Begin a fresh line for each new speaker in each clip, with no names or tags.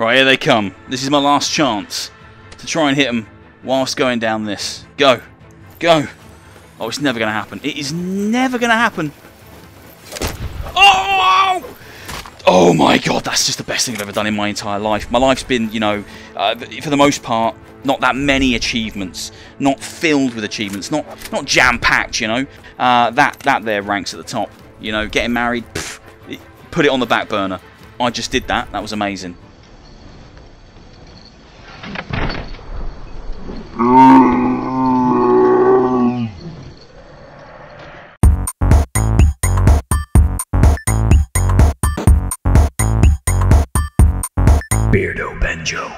Right, here they come. This is my last chance to try and hit them whilst going down this. Go. Go. Oh, it's never going to happen. It is never going to happen. Oh! Oh my god, that's just the best thing I've ever done in my entire life. My life's been, you know, uh, for the most part, not that many achievements, not filled with achievements, not not jam-packed, you know. Uh, that that there ranks at the top. You know, getting married, pff, put it on the back burner. I just did that. That was amazing.
Beardo Benjo.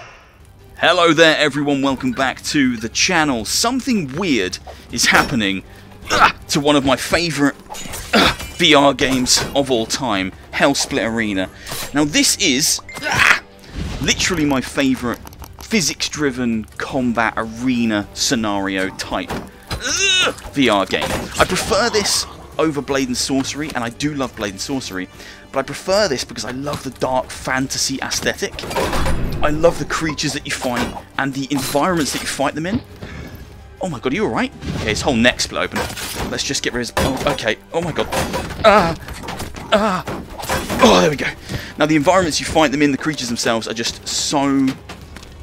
Hello there everyone, welcome back to the channel. Something weird is happening uh, to one of my favourite uh, VR games of all time, Hellsplit Arena. Now this is uh, literally my favourite physics-driven combat arena scenario type VR game. I prefer this over Blade and Sorcery, and I do love Blade and Sorcery, but I prefer this because I love the dark fantasy aesthetic. I love the creatures that you fight and the environments that you fight them in. Oh my god, are you alright? Okay, his whole neck split open. Let's just get rid of his... Oh, okay. Oh my god. Ah! Ah! Oh, there we go. Now, the environments you fight them in, the creatures themselves, are just so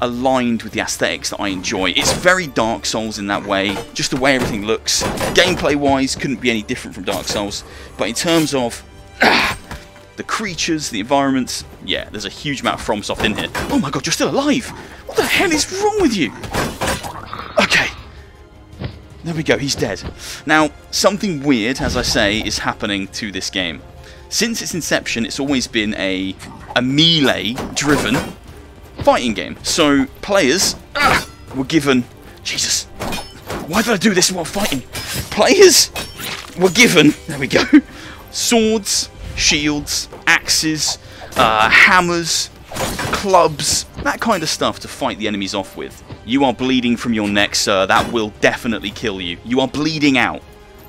aligned with the aesthetics that I enjoy. It's very Dark Souls in that way, just the way everything looks. Gameplay-wise, couldn't be any different from Dark Souls, but in terms of the creatures, the environments, yeah, there's a huge amount of FromSoft in here. Oh my god, you're still alive! What the hell is wrong with you? Okay. There we go, he's dead. Now, something weird, as I say, is happening to this game. Since its inception, it's always been a, a melee-driven fighting game. So players uh, were given... Jesus. Why did I do this while fighting? Players were given... There we go. Swords, shields, axes, uh, hammers, clubs, that kind of stuff to fight the enemies off with. You are bleeding from your neck, sir. That will definitely kill you. You are bleeding out.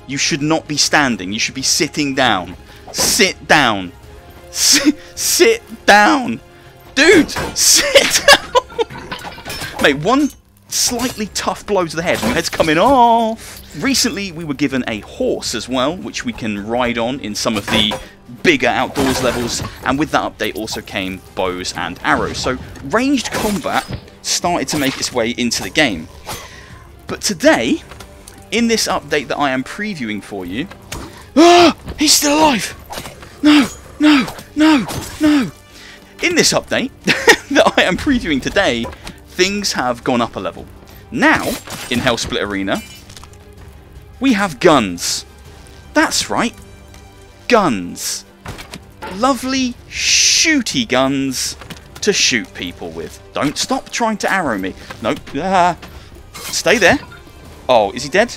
You should not be standing. You should be sitting down. Sit down. Sit, sit down. Dude, sit down! Mate, one slightly tough blow to the head your head's coming off. Recently, we were given a horse as well, which we can ride on in some of the bigger outdoors levels, and with that update also came bows and arrows. So ranged combat started to make its way into the game. But today, in this update that I am previewing for you... Ah! He's still alive! No! No! No! No! In this update that I am previewing today, things have gone up a level. Now, in Hellsplit Arena, we have guns. That's right, guns. Lovely, shooty guns to shoot people with. Don't stop trying to arrow me. Nope. Stay there. Oh, is he dead?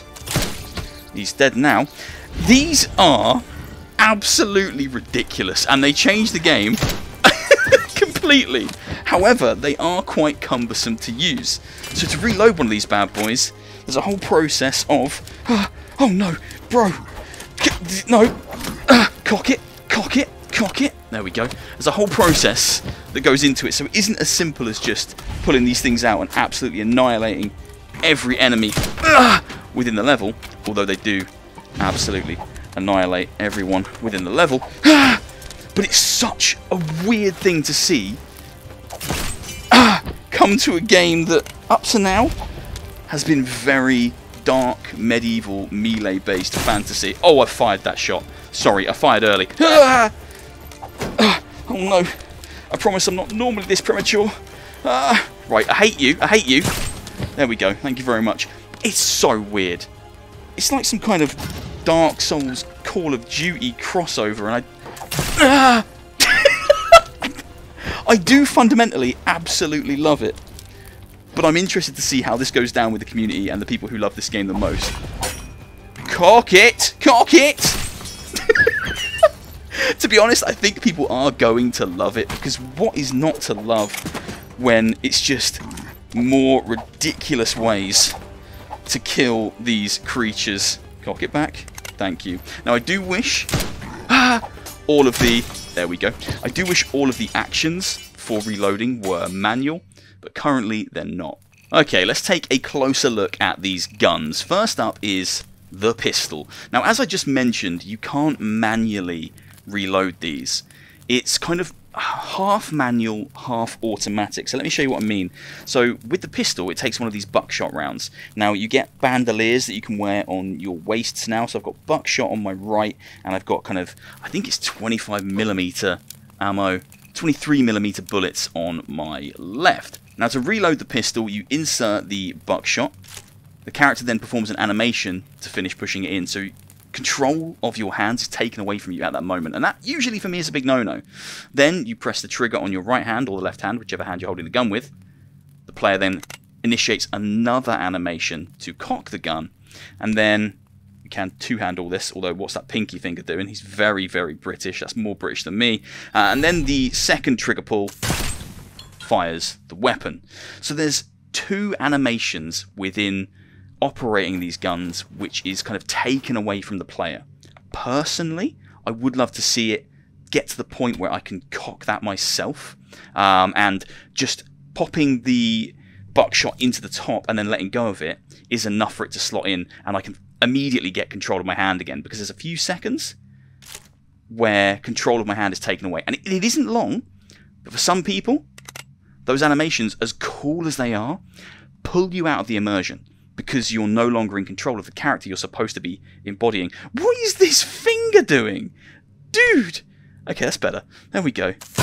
He's dead now. These are absolutely ridiculous, and they changed the game completely. However, they are quite cumbersome to use. So to reload one of these bad boys, there's a whole process of... Oh no, bro. No. Cock it, cock it, cock it. There we go. There's a whole process that goes into it. So it isn't as simple as just pulling these things out and absolutely annihilating every enemy within the level. Although they do absolutely annihilate everyone within the level. Ah, But it's such a weird thing to see ah, come to a game that, up to now, has been very dark, medieval, melee-based fantasy. Oh, I fired that shot. Sorry, I fired early. Ah! Ah, oh no. I promise I'm not normally this premature. Ah! Right, I hate you. I hate you. There we go. Thank you very much. It's so weird. It's like some kind of Dark Souls Call of Duty crossover, and I! Ah. I do fundamentally absolutely love it. But I'm interested to see how this goes down with the community and the people who love this game the most. Cock it! Cock it! to be honest, I think people are going to love it, because what is not to love when it's just more ridiculous ways to kill these creatures? Cock it back. Thank you. Now, I do wish... All of the... There we go. I do wish all of the actions for reloading were manual, but currently they're not. Okay, let's take a closer look at these guns. First up is the pistol. Now, as I just mentioned, you can't manually reload these. It's kind of half manual, half automatic. So let me show you what I mean. So with the pistol, it takes one of these buckshot rounds. Now you get bandoliers that you can wear on your waists now. So I've got buckshot on my right, and I've got kind of, I think it's 25 millimeter ammo, 23 millimeter bullets on my left. Now to reload the pistol, you insert the buckshot. The character then performs an animation to finish pushing it in. So control of your hands is taken away from you at that moment. And that usually for me is a big no-no. Then you press the trigger on your right hand or the left hand, whichever hand you're holding the gun with. The player then initiates another animation to cock the gun. And then you can two-handle this, although what's that pinky finger doing? He's very, very British. That's more British than me. Uh, and then the second trigger pull fires the weapon. So there's two animations within operating these guns which is kind of taken away from the player. Personally, I would love to see it get to the point where I can cock that myself um, and just popping the buckshot into the top and then letting go of it is enough for it to slot in and I can immediately get control of my hand again because there's a few seconds where control of my hand is taken away. And it, it isn't long, but for some people, those animations, as cool as they are, pull you out of the immersion because you're no longer in control of the character you're supposed to be embodying. What is this finger doing? Dude! Okay, that's better. There we go.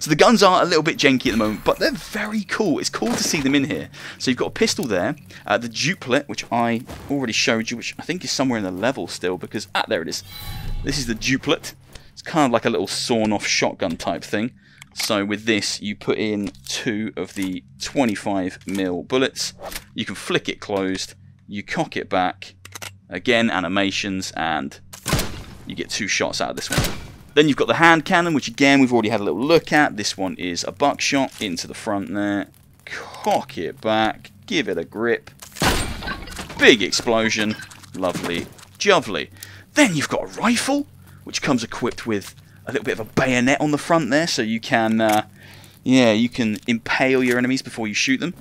so the guns are a little bit janky at the moment, but they're very cool. It's cool to see them in here. So you've got a pistol there, uh, the duplet, which I already showed you, which I think is somewhere in the level still, because, ah, there it is. This is the duplet. It's kind of like a little sawn-off shotgun type thing. So with this, you put in two of the 25mm bullets. You can flick it closed. You cock it back. Again, animations, and you get two shots out of this one. Then you've got the hand cannon, which again, we've already had a little look at. This one is a buckshot into the front there. Cock it back. Give it a grip. Big explosion. Lovely. Jovely. Then you've got a rifle, which comes equipped with a little bit of a bayonet on the front there, so you can, uh, yeah, you can impale your enemies before you shoot them.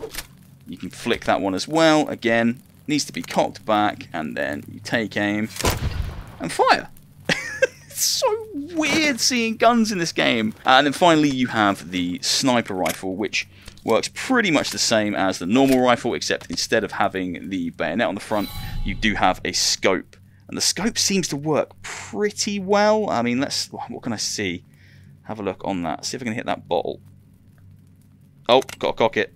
You can flick that one as well. Again, needs to be cocked back, and then you take aim and fire. it's so weird seeing guns in this game. Uh, and then finally, you have the sniper rifle, which works pretty much the same as the normal rifle, except instead of having the bayonet on the front, you do have a scope and the scope seems to work pretty well. I mean, let's... What can I see? Have a look on that. See if I can hit that bottle. Oh, got to cock it.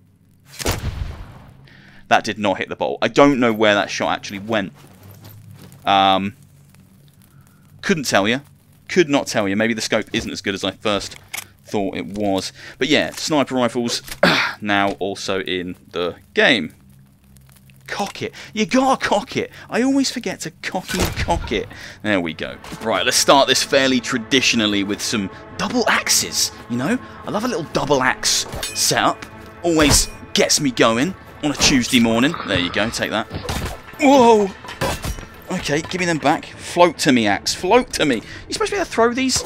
That did not hit the bottle. I don't know where that shot actually went. Um, couldn't tell you. Could not tell you. Maybe the scope isn't as good as I first thought it was. But yeah, sniper rifles now also in the game cock it. You gotta cock it. I always forget to cocky cock it. There we go. Right, let's start this fairly traditionally with some double axes. You know, I love a little double axe setup. Always gets me going on a Tuesday morning. There you go, take that. Whoa! Okay, give me them back. Float to me, axe. Float to me. You supposed to be able to throw these?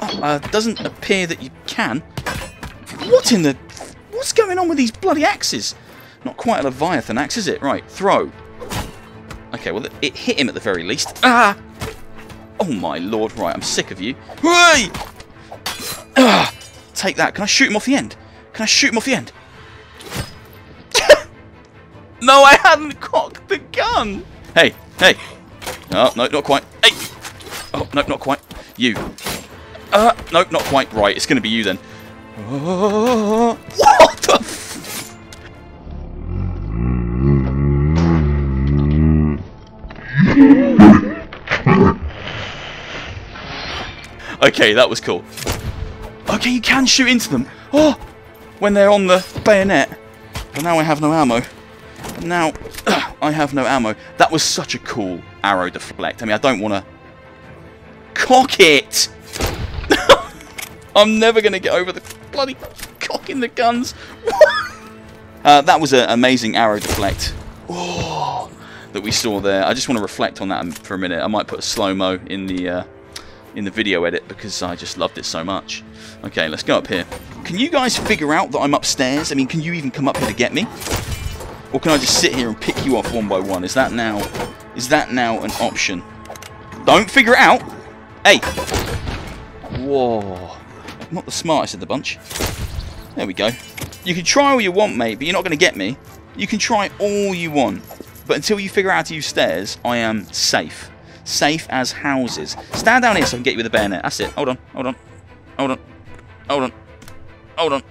Oh, uh, doesn't appear that you can. What in the... What's going on with these bloody axes? Not quite a Leviathan axe, is it? Right, throw. Okay, well, it hit him at the very least. Ah! Oh my lord, right, I'm sick of you. Hey! Ah! Take that. Can I shoot him off the end? Can I shoot him off the end? no, I hadn't cocked the gun! Hey, hey! Oh, no, not quite. Hey! Oh, no, not quite. You. Uh, no, not quite. Right, it's going to be you then. what Okay, that was cool. Okay, you can shoot into them. Oh, when they're on the bayonet. But now I have no ammo. Now uh, I have no ammo. That was such a cool arrow deflect. I mean, I don't want to cock it. I'm never going to get over the bloody cocking the guns. uh, that was an amazing arrow deflect. Oh, that we saw there. I just want to reflect on that for a minute. I might put a slow-mo in the... Uh, in the video edit because I just loved it so much. Okay, let's go up here. Can you guys figure out that I'm upstairs? I mean, can you even come up here to get me? Or can I just sit here and pick you off one by one? Is that now is that now an option? Don't figure it out! Hey! Whoa. Not the smartest of the bunch. There we go. You can try all you want, mate, but you're not going to get me. You can try all you want. But until you figure out how to use stairs, I am safe. Safe as houses. Stand down here so I can get you with a bayonet. That's it. Hold on, hold on, hold on, hold on, hold on.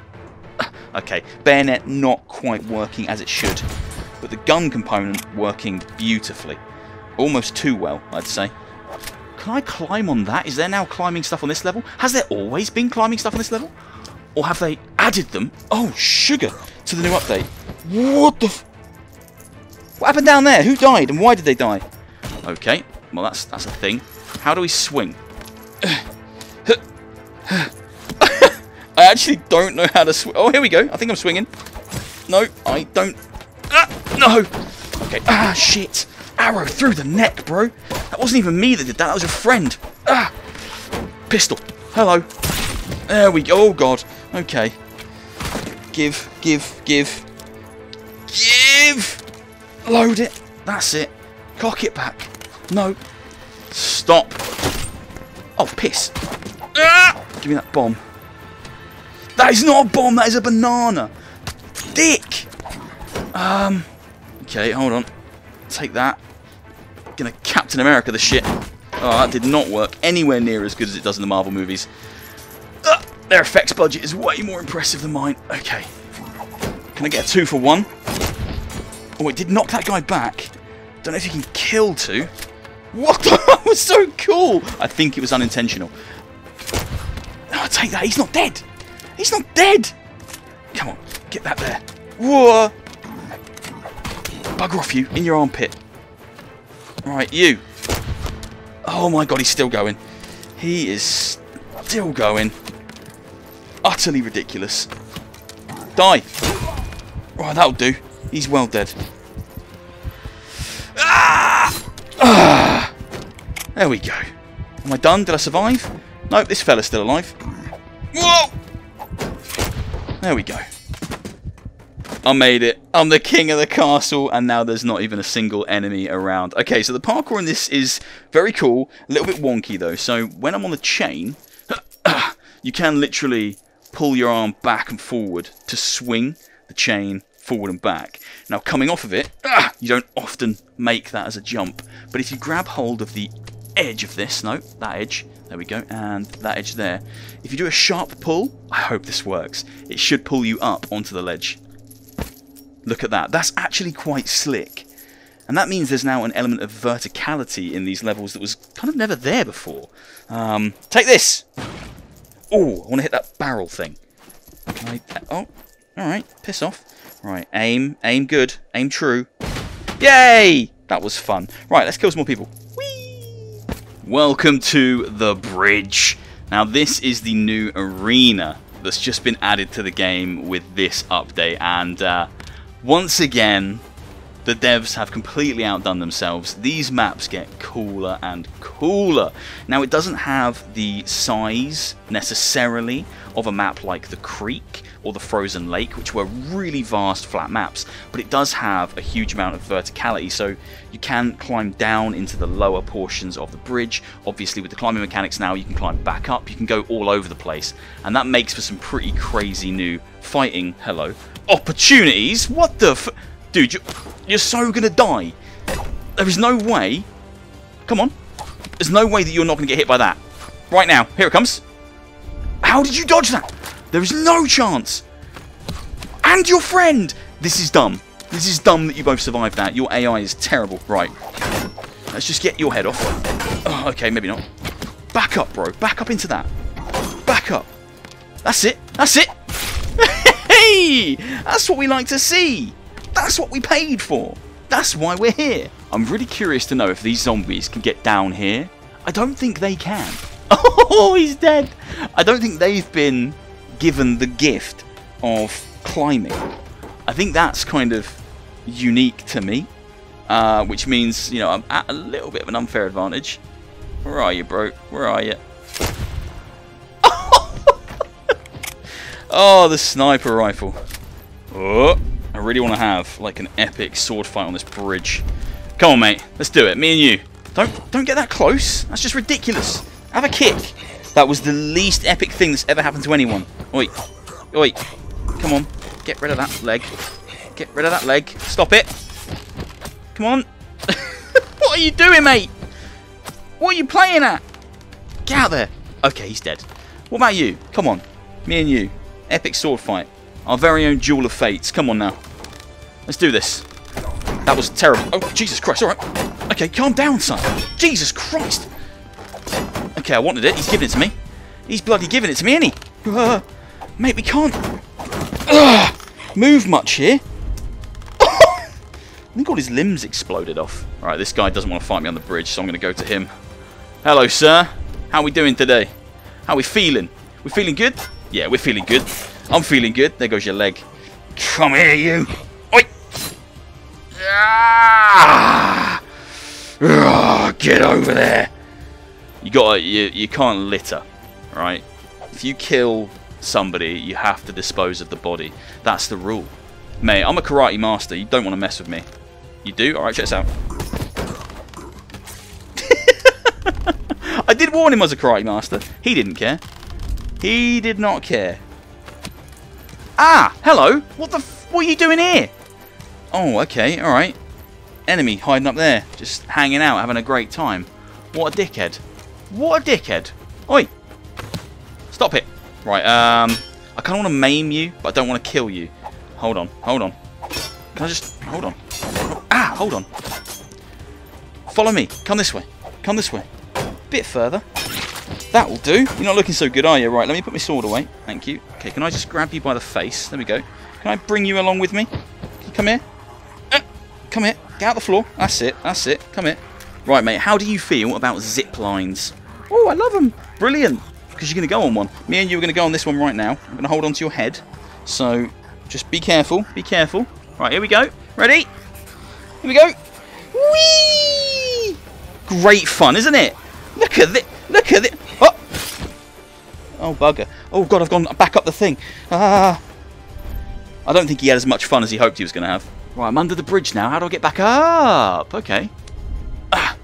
Okay, bayonet not quite working as it should. But the gun component working beautifully. Almost too well, I'd say. Can I climb on that? Is there now climbing stuff on this level? Has there always been climbing stuff on this level? Or have they added them? Oh, sugar! To the new update. What the What happened down there? Who died and why did they die? Okay, well that's that's a thing. How do we swing? I actually don't know how to swing. Oh, here we go. I think I'm swinging. No, I don't. Ah, no! Okay, ah, shit. Arrow through the neck, bro. That wasn't even me that did that. That was a friend. Ah! Pistol. Hello. There we go. Oh, God. Okay. Give, give, give. Give! Load it. That's it. Cock it back. No. Stop. Oh, piss. Ah! Give me that bomb. That is not a bomb. That is a banana. Dick. Um. Okay, hold on. Take that. Gonna Captain America the shit. Oh, that did not work anywhere near as good as it does in the Marvel movies. Uh, their effects budget is way more impressive than mine. Okay. Can I get a two for one? Oh, it did knock that guy back. Don't know if you can kill two. What? that was so cool. I think it was unintentional. Oh, take that. He's not dead. He's not dead. Come on. Get that there. Whoa. Bugger off you. In your armpit. Right, you. Oh my god, he's still going. He is still going. Utterly ridiculous. Die. Right, that'll do. He's well dead. Ah! Ah! There we go. Am I done? Did I survive? Nope, this fella's still alive. Whoa! There we go. I made it. I'm the king of the castle, and now there's not even a single enemy around. Okay, so the parkour in this is very cool. A little bit wonky, though. So when I'm on the chain, you can literally pull your arm back and forward to swing the chain forward and back. Now, coming off of it, you don't often make that as a jump. But if you grab hold of the edge of this, no, that edge, there we go, and that edge there. If you do a sharp pull, I hope this works, it should pull you up onto the ledge. Look at that. That's actually quite slick. And that means there's now an element of verticality in these levels that was kind of never there before. Um, take this! Oh, I want to hit that barrel thing. I, oh, alright, piss off. Right, aim, aim good, aim true. Yay! That was fun. Right, let's kill some more people. Welcome to the bridge. Now this is the new arena that's just been added to the game with this update and uh, once again, the devs have completely outdone themselves. These maps get cooler and cooler. Now, it doesn't have the size necessarily of a map like the Creek or the Frozen Lake, which were really vast flat maps, but it does have a huge amount of verticality, so you can climb down into the lower portions of the bridge. Obviously, with the climbing mechanics now, you can climb back up, you can go all over the place, and that makes for some pretty crazy new fighting, hello, opportunities? What the f... Dude, you're, you're so gonna die. There is no way... Come on. There's no way that you're not gonna get hit by that. Right now. Here it comes. How did you dodge that? There is no chance. And your friend! This is dumb. This is dumb that you both survived that. Your AI is terrible. Right. Let's just get your head off. Oh, okay, maybe not. Back up, bro. Back up into that. Back up. That's it. That's it. Hey! That's what we like to see! That's what we paid for! That's why we're here! I'm really curious to know if these zombies can get down here. I don't think they can. Oh, he's dead! I don't think they've been given the gift of climbing. I think that's kind of unique to me, uh, which means, you know, I'm at a little bit of an unfair advantage. Where are you, bro? Where are you? oh, the sniper rifle. Oh, I really want to have, like, an epic sword fight on this bridge. Come on, mate. Let's do it. Me and you. Don't, don't get that close. That's just ridiculous. Have a kick. That was the least epic thing that's ever happened to anyone. Oi. Oi. Come on. Get rid of that leg. Get rid of that leg. Stop it. Come on. what are you doing, mate? What are you playing at? Get out there. Okay, he's dead. What about you? Come on. Me and you. Epic sword fight. Our very own duel of fates. Come on now. Let's do this. That was terrible. Oh, Jesus Christ. All right. Okay, calm down, son. Jesus Christ. Okay, I wanted it. He's giving it to me. He's bloody giving it to me, ain't he? Uh, mate, we can't uh, move much here. I think all his limbs exploded off. Alright, this guy doesn't want to fight me on the bridge, so I'm going to go to him. Hello, sir. How are we doing today? How are we feeling? We feeling good? Yeah, we're feeling good. I'm feeling good. There goes your leg. Come here, you. Oi! Ah! Get over there. You got you you can't litter, right? If you kill somebody, you have to dispose of the body. That's the rule. Mate, I'm a karate master. You don't want to mess with me. You do? Alright, check this out. I did warn him as a karate master. He didn't care. He did not care. Ah, hello. What the what are you doing here? Oh, okay, alright. Enemy hiding up there. Just hanging out, having a great time. What a dickhead. What a dickhead. Oi. Stop it. Right, um... I kind of want to maim you, but I don't want to kill you. Hold on, hold on. Can I just... Hold on. Ah, hold on. Follow me. Come this way. Come this way. A Bit further. That will do. You're not looking so good, are you? Right, let me put my sword away. Thank you. Okay, can I just grab you by the face? There we go. Can I bring you along with me? Can you come here? Uh, come here. Get out the floor. That's it. That's it. Come here. Right, mate. How do you feel about zip lines? Oh, I love them. Brilliant. Because you're going to go on one. Me and you are going to go on this one right now. I'm going to hold on to your head. So, just be careful. Be careful. Right, here we go. Ready? Here we go. Whee! Great fun, isn't it? Look at this. Look at this. Oh! Oh, bugger. Oh, God, I've gone back up the thing. Ah. I don't think he had as much fun as he hoped he was going to have. Right, I'm under the bridge now. How do I get back up? Okay. Ah.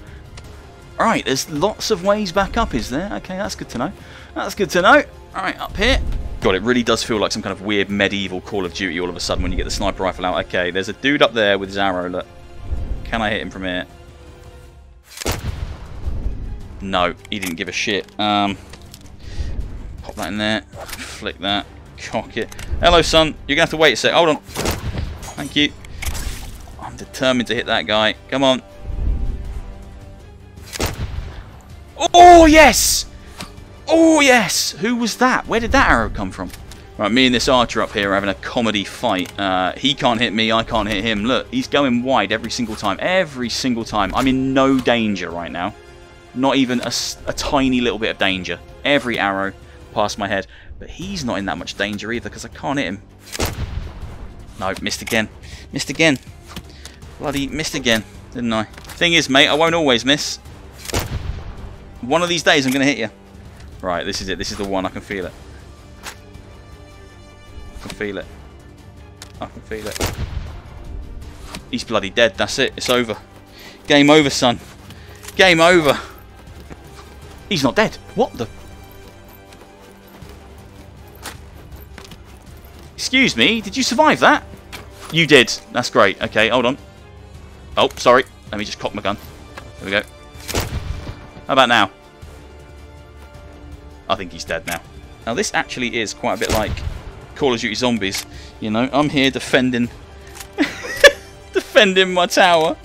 Right, there's lots of ways back up, is there? Okay, that's good to know. That's good to know. Alright, up here. God, it really does feel like some kind of weird medieval Call of Duty all of a sudden when you get the sniper rifle out. Okay, there's a dude up there with his arrow. Look. Can I hit him from here? No, he didn't give a shit. Um, pop that in there. Flick that. Cock it. Hello, son. You're going to have to wait a sec. Hold on. Thank you. I'm determined to hit that guy. Come on. Oh, yes! Oh, yes! Who was that? Where did that arrow come from? Right, me and this archer up here are having a comedy fight. Uh, he can't hit me, I can't hit him. Look, he's going wide every single time. Every single time. I'm in no danger right now. Not even a, a tiny little bit of danger. Every arrow past my head. But he's not in that much danger either because I can't hit him. No, missed again. Missed again. Bloody missed again, didn't I? Thing is, mate, I won't always miss. One of these days I'm going to hit you. Right, this is it. This is the one. I can feel it. I can feel it. I can feel it. He's bloody dead. That's it. It's over. Game over, son. Game over. He's not dead. What the... Excuse me, did you survive that? You did. That's great. Okay, hold on. Oh, sorry. Let me just cock my gun. There we go. How about now? I think he's dead now. Now this actually is quite a bit like Call of Duty Zombies. You know, I'm here defending defending my tower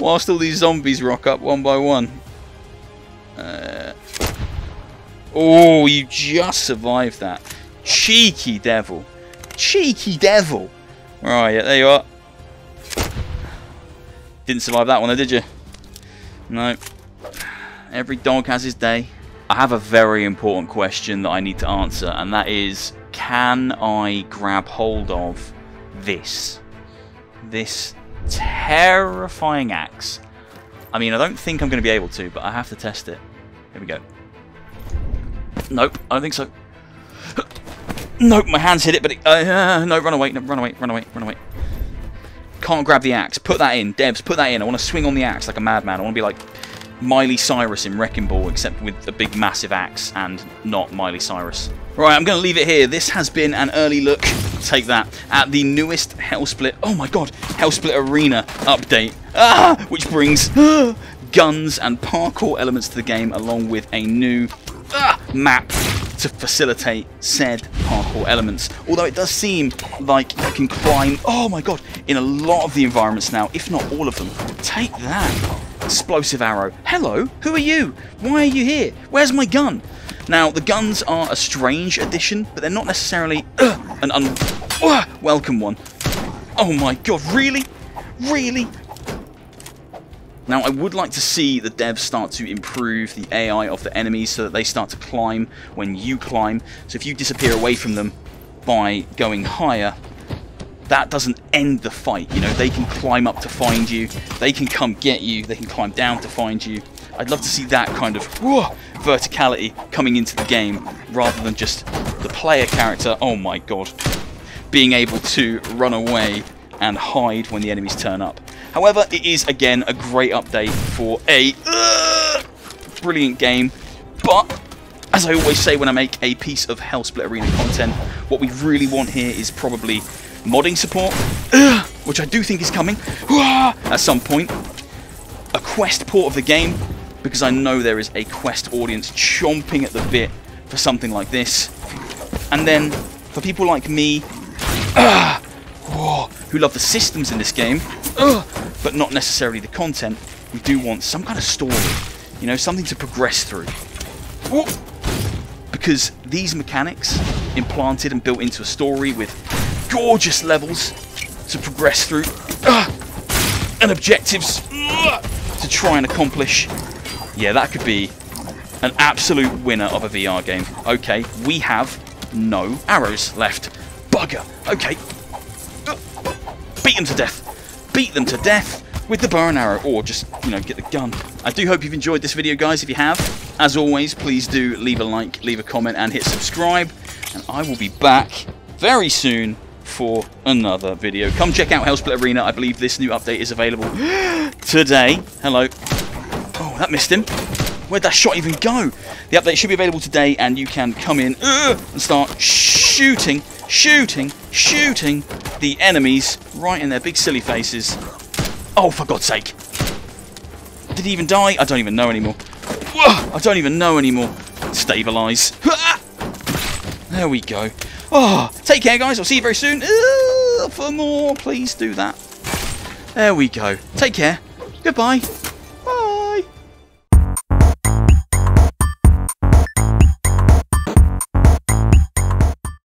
whilst all these zombies rock up one by one. Uh, oh, you just survived that. Cheeky devil. Cheeky devil. Right, yeah, there you are. Didn't survive that one, though, did you? No. Every dog has his day. I have a very important question that I need to answer, and that is, can I grab hold of this? This terrifying axe. I mean, I don't think I'm going to be able to, but I have to test it. Here we go. Nope, I don't think so. Nope, my hands hit it, but it, uh, no, run away, no, run away, run away, run away. Can't grab the axe. Put that in, devs. Put that in. I want to swing on the axe like a madman. I want to be like Miley Cyrus in Wrecking Ball, except with a big massive axe and not Miley Cyrus. Right, I'm going to leave it here. This has been an early look, take that, at the newest Hellsplit, oh my god, Hellsplit Arena update, ah, which brings ah, guns and parkour elements to the game along with a new ah, map to facilitate said parkour elements. Although it does seem like you can climb, oh my god, in a lot of the environments now, if not all of them. Take that. Explosive arrow. Hello, who are you? Why are you here? Where's my gun? Now, the guns are a strange addition, but they're not necessarily uh, an unwelcome uh, one. Oh my god, really? Really? Now, I would like to see the devs start to improve the AI of the enemies so that they start to climb when you climb. So if you disappear away from them by going higher, that doesn't end the fight. You know, they can climb up to find you, they can come get you, they can climb down to find you. I'd love to see that kind of whoa, verticality coming into the game rather than just the player character, oh my god, being able to run away and hide when the enemies turn up. However, it is again a great update for a uh, brilliant game, but as I always say when I make a piece of Hellsplit Arena content, what we really want here is probably modding support, which I do think is coming. At some point, a quest port of the game, because I know there is a quest audience chomping at the bit for something like this, and then for people like me, who love the systems in this game, but not necessarily the content, we do want some kind of story, you know, something to progress through. Because these mechanics, implanted and built into a story with gorgeous levels to progress through uh, and objectives to try and accomplish. Yeah, that could be an absolute winner of a VR game. Okay, we have no arrows left. Bugger. Okay. Beat them to death. Beat them to death with the bow and arrow, or just, you know, get the gun. I do hope you've enjoyed this video, guys. If you have, as always, please do leave a like, leave a comment, and hit subscribe. And I will be back very soon for another video. Come check out Hellsplit Arena. I believe this new update is available today. Hello. Oh, that missed him. Where'd that shot even go? The update should be available today, and you can come in uh, and start shooting, shooting, shooting the enemies right in their big silly faces. Oh, for God's sake. Did he even die? I don't even know anymore. I don't even know anymore. Stabilize. There we go. Oh, take care, guys. I'll see you very soon. Uh, for more, please do that. There we go. Take care. Goodbye.